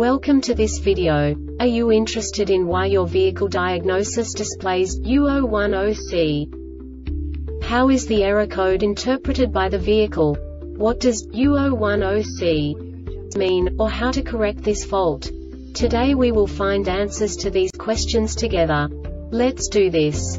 Welcome to this video. Are you interested in why your vehicle diagnosis displays U010C? How is the error code interpreted by the vehicle? What does U010C mean, or how to correct this fault? Today we will find answers to these questions together. Let's do this.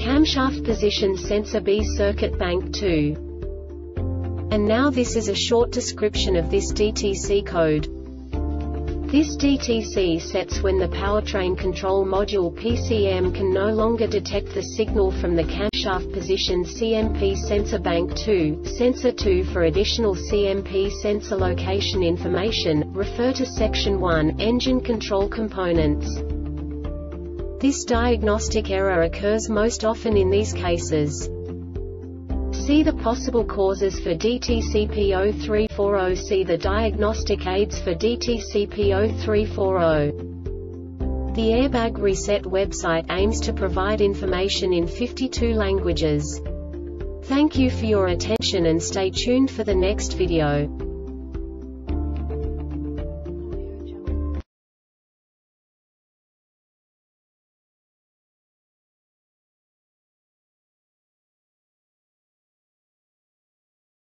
Camshaft position sensor B circuit bank 2. And now this is a short description of this DTC code. This DTC sets when the powertrain control module PCM can no longer detect the signal from the camshaft position CMP sensor bank 2, sensor 2 for additional CMP sensor location information, refer to section 1, engine control components. This diagnostic error occurs most often in these cases. See the possible causes for DTCP0340 See the diagnostic aids for DTCP0340. The Airbag Reset website aims to provide information in 52 languages. Thank you for your attention and stay tuned for the next video.